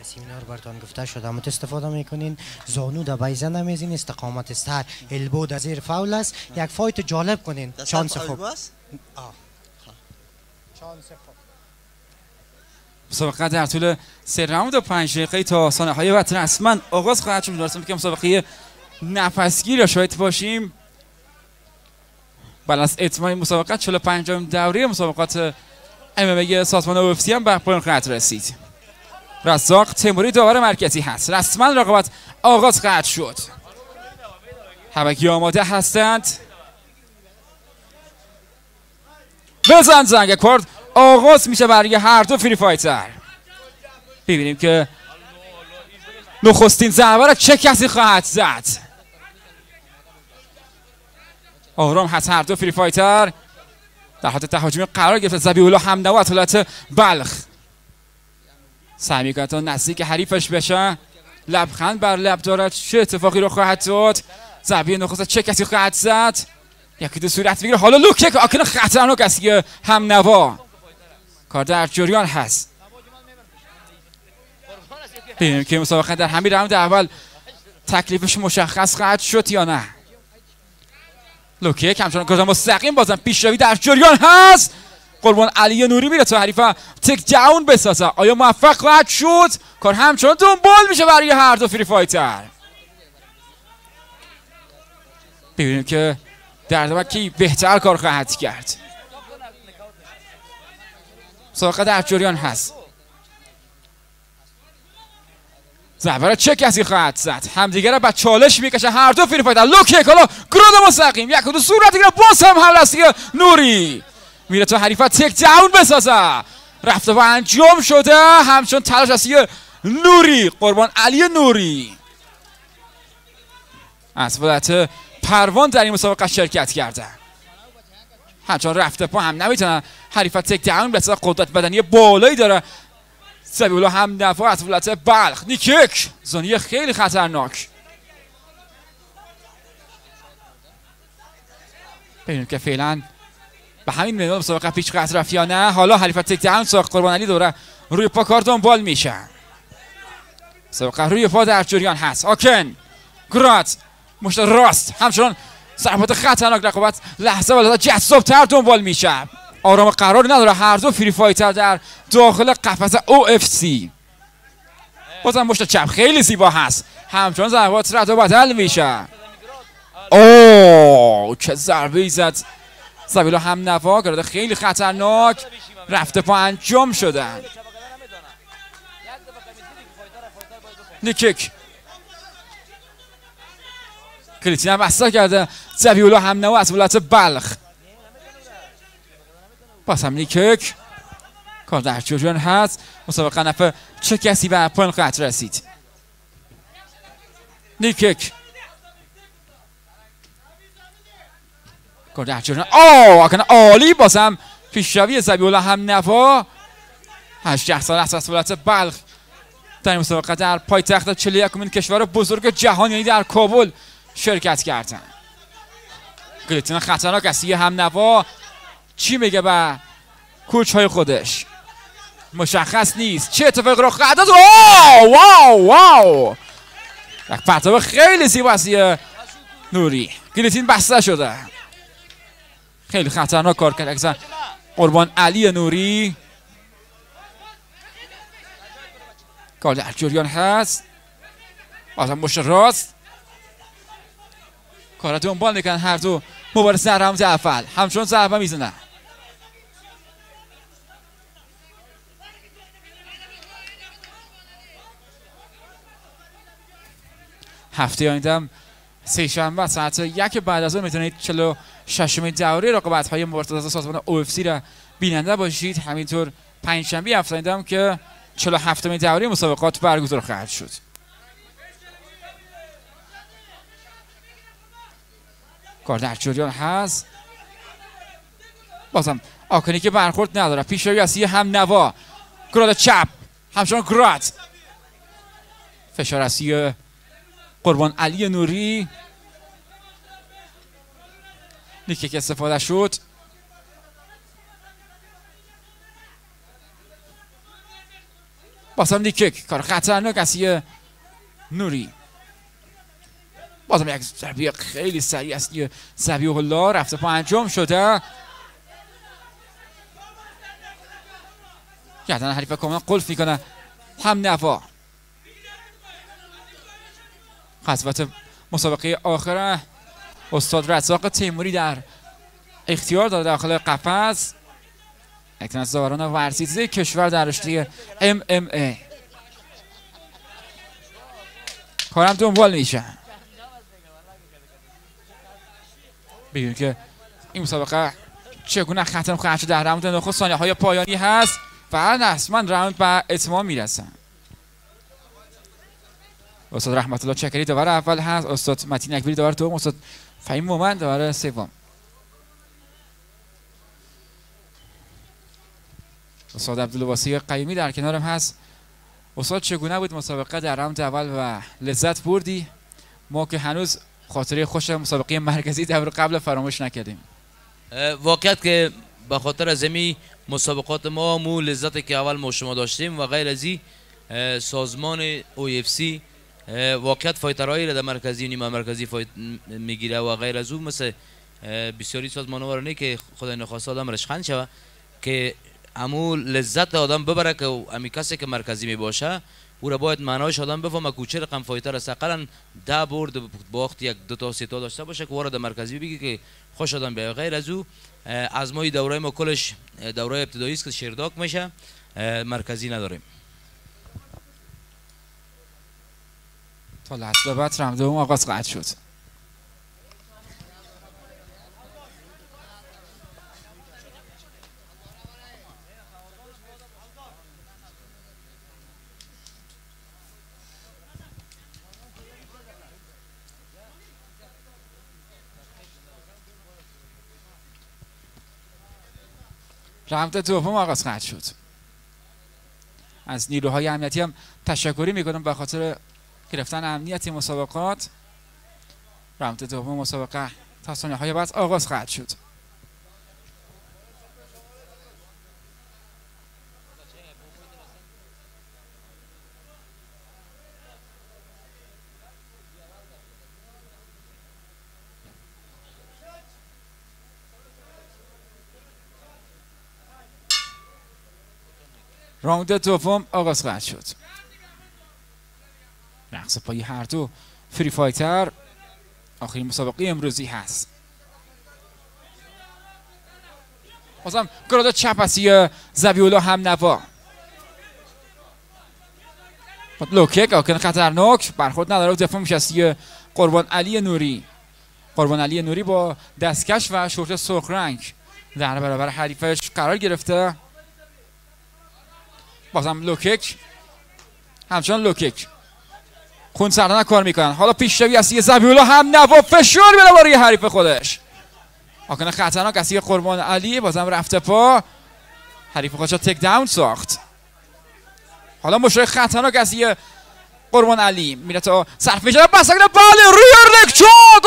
در سیمینار برتان گفته شده. اما استفاده می‌کنین. زانو در بیزن نمیزین استقامت استر البو در زیر فاول است. یک فایت جالب کنین. چانس خوب. مسابقه در طول سه راوند و پنج دقیقه تا سانه های وطن رسما آغاز خواهد شد. درستم که مسابقه نفسگیر را شاید باشیم. بل از اتمام مسابقه 45 دوره مسابقات ام سازمان اوفسی هم به پایان خواهد رسید. رزاق تیموری داور مرکزی هست. رسما رقابت آغاز خواهد شد. همگی آماده هستند؟ بزن زنگ کارد آغاز میشه برای هر دو فری فایتر. ببینیم که نخستین ضربه را چه کسی خواهد زد. آرام هست هر دو فری فایتر. در حالت تهاجمی قرار گرفته. زبی الله همنوا حالت بلخ. سعی می‌کنه تا نزدیک حریفش بشه. لبخند بر لب دارد چه اتفاقی رو خواهد داد زبی نخست چه کسی خواهد زد؟ یکی دو صورت می‌گیره. حالا لوکه که خطرناک است که هم نوا کار در جریان هست. ببینیم که مسابقه در همین راوند اول تکلیفش مشخص خواهد شد یا نه. لوکه همچنان کار مستقیم بازم پیشروی در جریان هست. قربان علی نوری میره تا حریفه. تک داون بسازه. آیا موفق خواهد شد؟ کار همچنان دنبال میشه برای هر دو فری فایتر. ببینیم که در کی بهتر کار خواهد کرد. ساقه در هست. زبره چه کسی خواهد زد؟ همدیگه را به چالش می‌کشه هر دو فری فایتر. لوک کالا گرود مستقیم. یک دو صورتی که باز هم است نوری. میره تا حریفه تک داون بسازه. رفته و انجام شده. همچون تلاش است نوری قربان علی نوری. از ولایت پروان در این مسابقه شرکت کرده. همچون رفته پا هم نمی‌تونه. حریفه تک داون بسازه قدرت بدنی بالایی داره. سبیلو هم نفع از ولایت بلخ. نیکک زنی خیلی خطرناک. ببینیم که فعلا به همین میدان مسابقه پیچ قطر رفت یا نه حالا حریفت تک دهن ساخت قربان علی دوره. روی پا کار دنبال میشه. مسابقه روی پا در جریان هست. آکن گرات مشت راست. همچنان ضربات خطرناک رقابت لحظه و جذاب تر دنبال میشه. آرام قرار نداره. هر دو فری فایتر در داخل قفس او اف سی. بازم مشت چپ خیلی زیبا هست. همچنان ضربات رد و بدل میشه. اوه چه ضربه ای زد. سبیلا هم نوا کرده خیلی خطرناک. رفته پا انجام شدن. نیکک کلیتین هم بسته کرده. زبیولا هم نوا از ولایت بلخ. باز هم نیکک کار در جریان هست. مسابقه نفه چه کسی به پایان خواهد رسید؟ نیکک کار در جریان آه اکنه عالی بازم پیشروی زبیولا هم نوا 18 سال از ولایت بلخ. در این مسابقه در پایتخت 41 کشور بزرگ جهان یعنی در کابل شرکت کردن. گلیتین خطرناک است هم نوا چی میگه به کوچ های خودش؟ مشخص نیست. چه اتفاق رو خواهد واو واو واو. یک پرتاب خیلی زیباست نوری. گلیتین بسته شده. خیلی خطرناک کار کرد. قربان علی نوری. کار در جریان هست. بازم مشت راست. کار دنبال می‌کنن هر دو. مبارزه در رمز اول. همچون ضربه می‌زنن هفته آینده سه شنبه ساعت یک بعد از اون می‌تونید 46 دوره رقابت های مرتضی سازمان او را بیننده باشید. همینطور پنج شنبه هفته هم که 47 دوره مسابقات برگزار خواهد شد. کار در جریان هست. بازم آکنی که برخورد نداره. پیش یه هم نوا. گراد چپ. همچنان گراد. فشار قربان علی نوری. نیکک استفاده شد. بازم دیکک کار خطرناک از نوری. بازم یک ضربه خیلی سریع است یه زبیح الله رفته پا انجام شده. گردن حریف کاملا قلف می‌کنه. هم نوا. خصوت مسابقه آخره استاد رزاق تیموری در اختیار داده داخل قفس. یک از زاران ورزیده کشور در رشته ام ام ای کارم دنبال میشه. ببینیم که این مسابقه چگونه ختم خواهد شد؟ در راوند نخست های پایانی هست و من راوند به اتمام می‌رسن استاد رحمت الله چکری داور اول هست استاد متین اکبری داور دوم استاد فهیم مومن داور سوم. استاد عبدالواسی قیمی در کنارم هست. استاد چگونه بود مسابقه در راوند اول و لذت بردی؟ ما که هنوز خاطره خوش مسابقه مرکزی دور قبل فراموش نکردیم. واقعیت که به خاطر از مسابقات ما مو لذت که اول ما شما داشتیم و غیر از سازمان سی واقعیت فایترهایی را در مرکزی و نیمه مرکزی فایت می‌گیره و غیر از او مثل بسیاری سازمان ها که خدای نخواست آدم رشخند شوه که امو لذت آدم ببره که امی کسی که مرکزی می باشه او را باید معناش آدم بفهمه کوچه رقم فایتر است. اقلا ده برد باخت یک دو تا سه تا داشته باشه که وارد مرکزی بگی که خوش آدم بیای غیر از او از ما دوره ما کلش دوره ابتدایی است که شیرداک میشه مرکزی نداریم. تا لحظه بعد رمضان آغاز قطع شد. راوند دوم آغاز خواهد شد. از نیروهای امنیتی هم تشکری می‌کنم به خاطر گرفتن امنیت مسابقات. راوند دوم مسابقه تا ثانیه های بعد آغاز خواهد شد. راوند دوم آغاز خواهد شد. رقص پای هر دو فری فایتر. آخرین مسابقه امروزی هست. بازم گراد چپ هستی زبیولا هم نوا لوکک آکن خطرناک. برخورد نداره و دفاع میشه قربان علی نوری. قربان علی نوری با دستکش و شورت سرخ رنگ در برابر حریفش قرار گرفته. بازم لوکک همچنان لوکک خون سردن کار می‌کنن. حالا پیشروی از یه زبیولا هم نوا فشار میده برای حریف خودش. آکنه خطرناک از یه قربان علی بازم رفته پا. حریف خودش تک داون ساخت. حالا مشروع خطرناک از یه قربان علی. میره تا صرف میشه بس بله ریر نکچاگ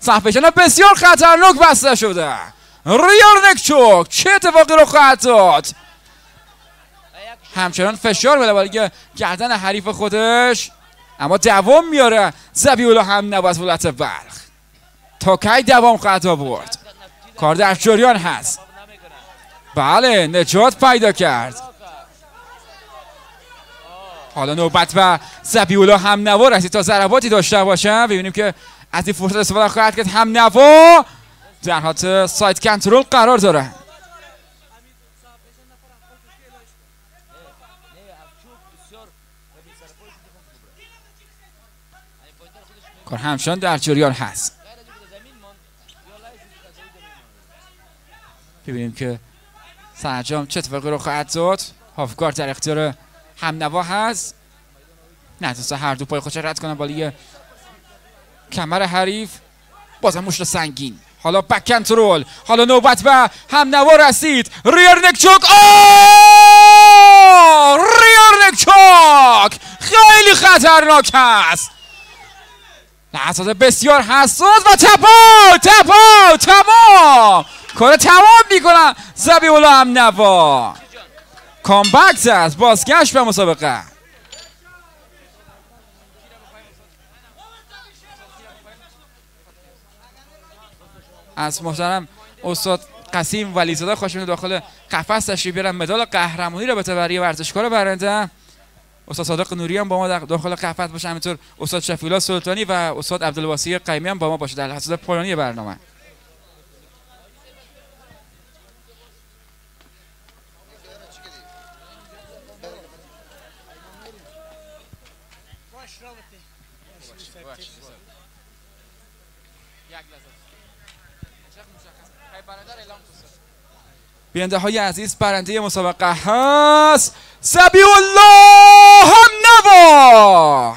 صرف بسیار خطرناک بسته شده. ریار نکچوک چه اتفاقی رو خواهد داد؟ همچنان فشار بده ولی گردن حریف خودش اما دوام میاره زبیولا هم نواز ولایت بلخ تا کی دوام خواهد آورد؟ کار در جریان هست. بله نجات پیدا کرد. حالا نوبت و زبیولا هم نوا. رسید تا ضرباتی داشته باشه ببینیم که از این فرصت استفاده خواهد کرد. هم نوا. در حالت سایت کنترل قرار داره. کار همشان در جریان هست. ببینیم که سرجام چه اتفاقی رو خواهد داد هافگار در اختیار همنوا هست. نه هر دو پای خودش رد کنن بالی کمر حریف. بازم مشت سنگین. حالا بک کنترل حالا نوبت به هم نوا رسید ریر نکچوک. ریر نکچوک. خیلی خطرناک هست. لحظات بسیار حساس و تپا تپا تمام. کار تمام می‌کنن. زبی اولا هم نوا کامبک زد. بازگشت به مسابقه. از محترم استاد قسیم ولیزاده خوش داخل قفس تشریف بیارن. مدال قهرمانی را به تبری ورزشکار برنده. استاد صادق نوری هم با ما داخل قفس باشه. همینطور استاد شفیلا سلطانی و استاد عبدالواسی قیمی هم با ما باشه. در لحظات پایانی برنامه. بینده های عزیز برنده مسابقه هست. سبی الله هم نوا!